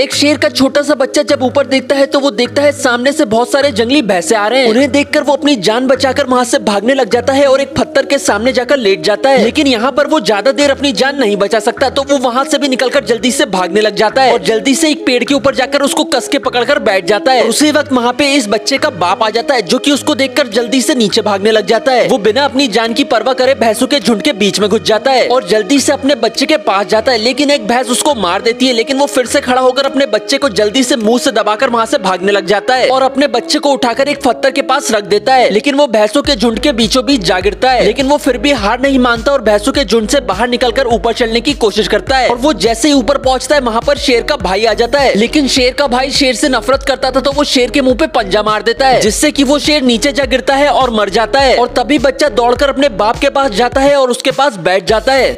एक शेर का छोटा सा बच्चा जब ऊपर देखता है तो वो देखता है सामने से बहुत सारे जंगली भैंसे आ रहे हैं। उन्हें देखकर वो अपनी जान बचाकर वहाँ से भागने लग जाता है और एक पत्थर के सामने जाकर लेट जाता है। लेकिन यहाँ पर वो ज़्यादा देर अपनी जान नहीं बचा सकता तो वो वहाँ से भी निकलकर जल्दी से भागने लग जाता है और जल्दी से एक पेड़ के ऊपर जाकर उसको कस के पकड़कर बैठ जाता है। उसी वक्त वहाँ पे इस बच्चे का बाप आ जाता है, जो की उसको देखकर जल्दी से नीचे भागने लग जाता है। वो बिना अपनी जान की परवाह करे भैंसों के झुंड के बीच में घुस जाता है और जल्दी से अपने बच्चे के पास जाता है। लेकिन एक भैंस उसको मार देती है, लेकिन वो फिर से खड़ा होकर अपने बच्चे को जल्दी से मुँह से दबाकर वहाँ से भागने लग जाता है और अपने बच्चे को उठाकर एक पत्थर के पास रख देता है। लेकिन वो भैंसों के झुंड के बीचों बीच जा गिरता है। लेकिन वो फिर भी हार नहीं मानता और भैंसों के झुंड से बाहर निकलकर ऊपर चलने की कोशिश करता है। और वो जैसे ही ऊपर पहुँचता है, वहाँ पर शेर का भाई आ जाता है। लेकिन शेर का भाई शेर से नफरत करता था तो वो शेर के मुँह पे पंजा मार देता है, जिससे कि वो शेर नीचे जा गिरता है और मर जाता है। और तभी बच्चा दौड़कर अपने बाप के पास जाता है और उसके पास बैठ जाता है।